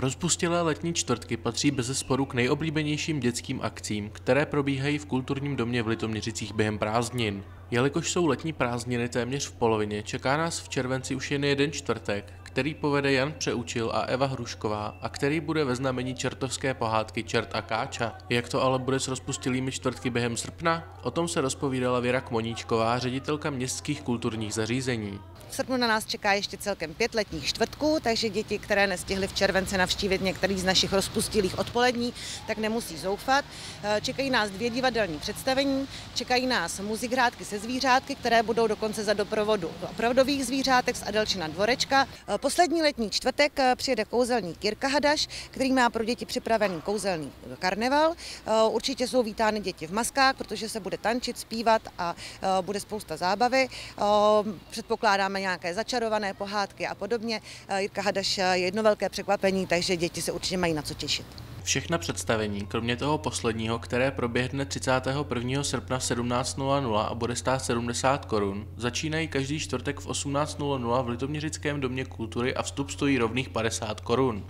Rozpustilé letní čtvrtky patří bez sporu k nejoblíbenějším dětským akcím, které probíhají v kulturním domě v Litoměřicích během prázdnin. Jelikož jsou letní prázdniny téměř v polovině, čeká nás v červenci už jen jeden čtvrtek, který povede Jan Přeučil a Eva Hrušková a který bude ve znamení čertovské pohádky Čert a Káča. Jak to ale bude s rozpustilými čtvrtky během srpna? O tom se rozpovídala Věra Kmoníčková, ředitelka městských kulturních zařízení. V srpnu na nás čeká ještě celkem pět letních čtvrtků, takže děti, které nestihly v červenci navštívit některý z našich rozpustilých odpolední, tak nemusí zoufat. Čekají nás dvě divadelní představení, čekají nás muzikhrádky se zvířátky, které budou dokonce za doprovodu opravdových zvířátek z Adelčina dvorečka. Eh, poslední letní čtvrtek eh, přijede kouzelník Jirka Hadaš, který má pro děti připravený kouzelný karneval. Určitě jsou vítány děti v maskách, protože se bude tančit, zpívat a bude spousta zábavy. Předpokládáme nějaké začarované pohádky a podobně. Eh, Jirka Hadaš je jedno velké překvapení, takže děti se určitě mají na co těšit. Všechna představení, kromě toho posledního, které proběhne 31. srpna v 17.00 a bude stát 70 korun, začínají každý čtvrtek v 18.00 v Litoměřickém domě kultury a vstup stojí rovných 50 korun.